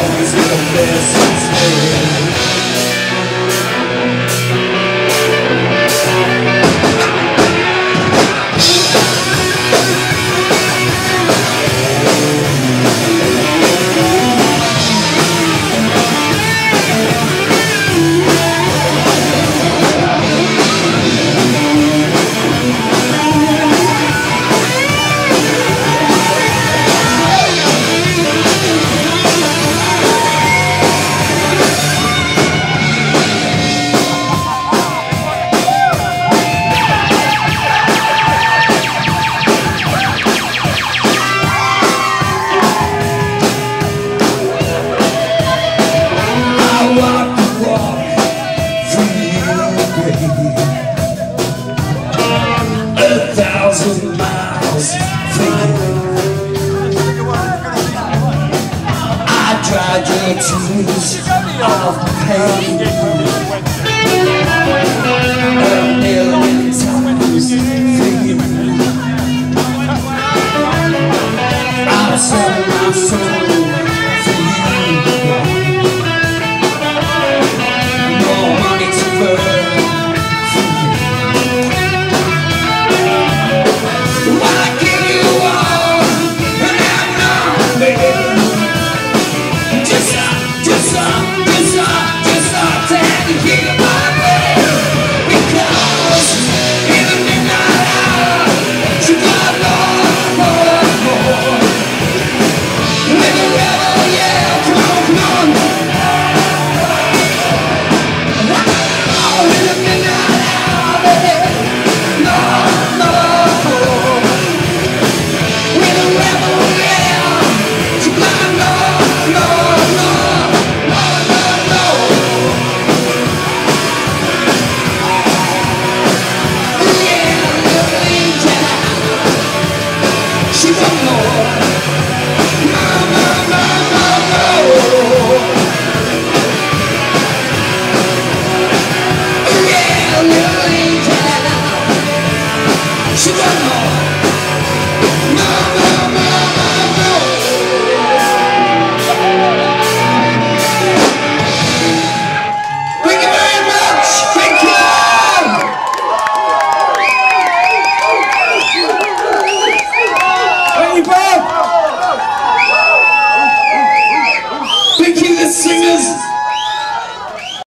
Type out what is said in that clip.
This gonna miss. thousand miles from you. I dried your tears pain. I'll.